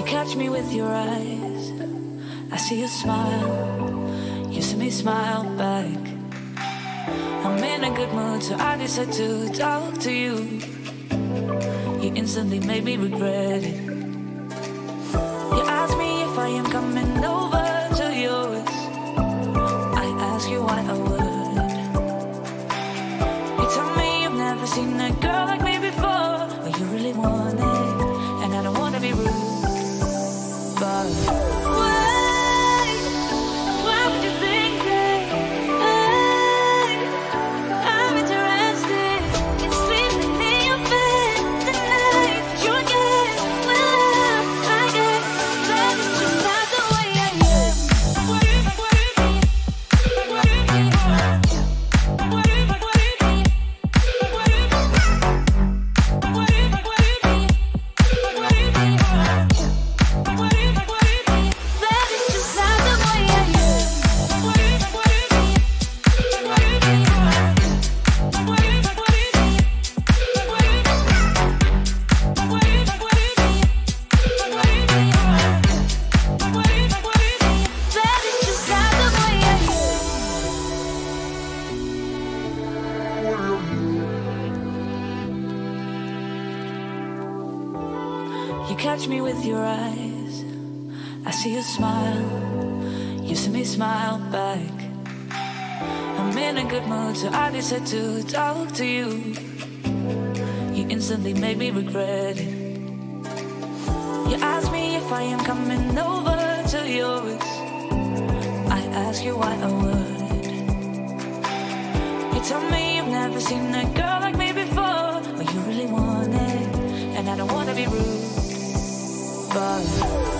You catch me with your eyes. I see you smile. You see me smile back. I'm in a good mood, so I decide to talk to you. You instantly made me regret it. You ask me if I am coming over to yours. I ask you why I would. You tell me you've never seen a You catch me with your eyes. I see you smile. You see me smile back. I'm in a good mood, so I decide to talk to you. You instantly made me regret it. You ask me if I am coming over to yours. I ask you why I would. You tell me you've never seen a girl like me before, but you really want it, and I don't wanna be rude, but.